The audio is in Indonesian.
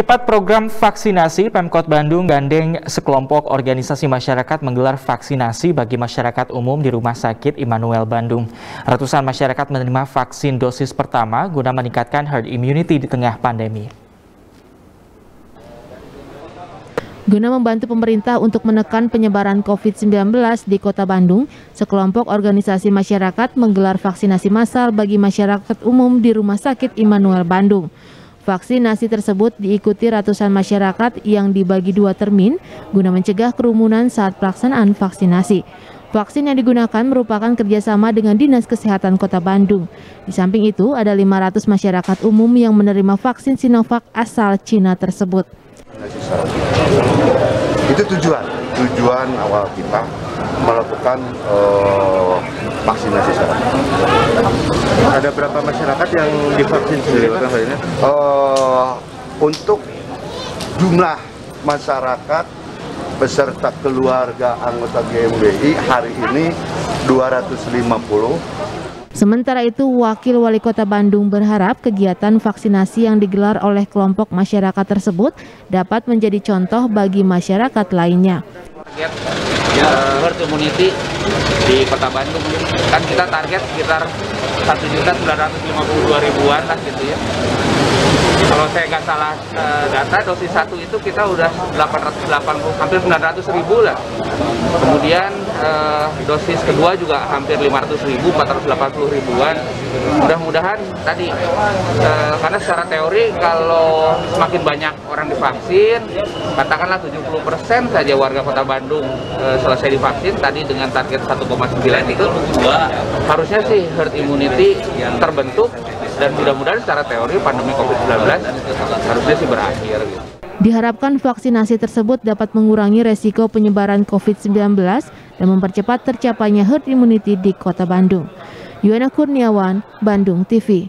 Mempercepat program vaksinasi, Pemkot Bandung gandeng sekelompok organisasi masyarakat menggelar vaksinasi bagi masyarakat umum di Rumah Sakit Immanuel Bandung. Ratusan masyarakat menerima vaksin dosis pertama guna meningkatkan herd immunity di tengah pandemi. Guna membantu pemerintah untuk menekan penyebaran COVID-19 di Kota Bandung, sekelompok organisasi masyarakat menggelar vaksinasi massal bagi masyarakat umum di Rumah Sakit Immanuel Bandung. Vaksinasi tersebut diikuti ratusan masyarakat yang dibagi dua termin guna mencegah kerumunan saat pelaksanaan vaksinasi. Vaksin yang digunakan merupakan kerjasama dengan Dinas Kesehatan Kota Bandung. Di samping itu, ada 500 masyarakat umum yang menerima vaksin Sinovac asal Cina tersebut. Itu tujuan, tujuan awal kita melakukan uh, vaksinasi syarat. Ada berapa masyarakat yang divaksin sendiri Pak? Uh, untuk jumlah masyarakat beserta keluarga anggota GMBI hari ini 250 Sementara itu, Wakil Wali Kota Bandung berharap kegiatan vaksinasi yang digelar oleh kelompok masyarakat tersebut dapat menjadi contoh bagi masyarakat lainnya. Ya, herd immunity di Kota Bandung. Kan kita target sekitar 1.952 ribuan lah gitu ya kalau saya nggak salah uh, data dosis satu itu kita udah 880 hampir 900 ribu lah. Kemudian uh, dosis kedua juga hampir 500 ribu 480 ribuan. Mudah-mudahan tadi uh, karena secara teori kalau semakin banyak orang divaksin katakanlah 70% saja warga kota Bandung selesai divaksin tadi dengan target 1,9 itu harusnya sih herd immunity terbentuk dan mudah-mudahan secara teori pandemi COVID-19 harusnya sih berakhir. Gitu. Diharapkan vaksinasi tersebut dapat mengurangi resiko penyebaran COVID-19 dan mempercepat tercapainya herd immunity di kota Bandung. Yuana Kurniawan, Bandung TV.